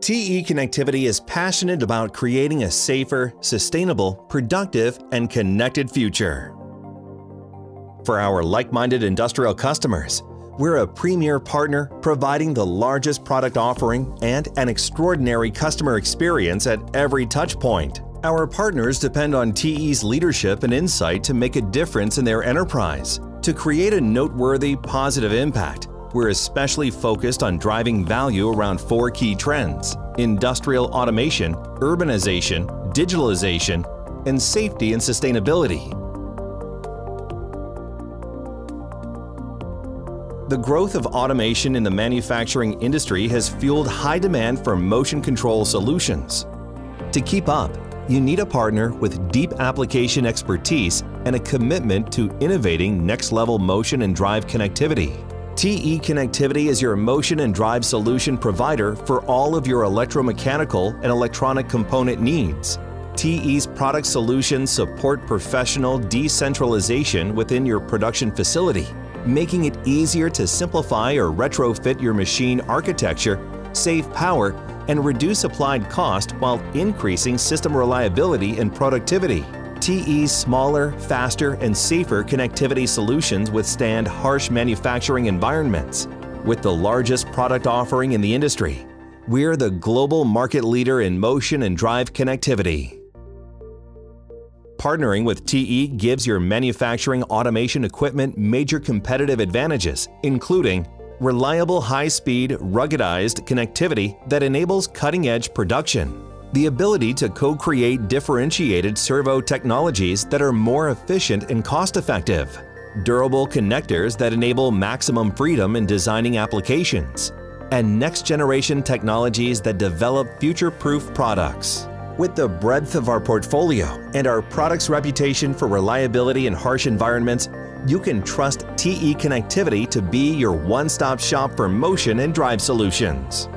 TE Connectivity is passionate about creating a safer, sustainable, productive, and connected future. For our like-minded industrial customers, we're a premier partner providing the largest product offering and an extraordinary customer experience at every touchpoint. Our partners depend on TE's leadership and insight to make a difference in their enterprise. To create a noteworthy, positive impact, we're especially focused on driving value around four key trends industrial automation, urbanization, digitalization, and safety and sustainability. The growth of automation in the manufacturing industry has fueled high demand for motion control solutions. To keep up, you need a partner with deep application expertise and a commitment to innovating next-level motion and drive connectivity. TE Connectivity is your motion and drive solution provider for all of your electromechanical and electronic component needs. TE's product solutions support professional decentralization within your production facility, making it easier to simplify or retrofit your machine architecture, save power, and reduce applied cost while increasing system reliability and productivity. TE's smaller, faster, and safer connectivity solutions withstand harsh manufacturing environments. With the largest product offering in the industry, we're the global market leader in motion and drive connectivity. Partnering with TE gives your manufacturing automation equipment major competitive advantages, including reliable high-speed, ruggedized connectivity that enables cutting-edge production, the ability to co-create differentiated servo technologies that are more efficient and cost-effective, durable connectors that enable maximum freedom in designing applications, and next-generation technologies that develop future-proof products. With the breadth of our portfolio and our product's reputation for reliability in harsh environments, you can trust TE Connectivity to be your one-stop shop for motion and drive solutions.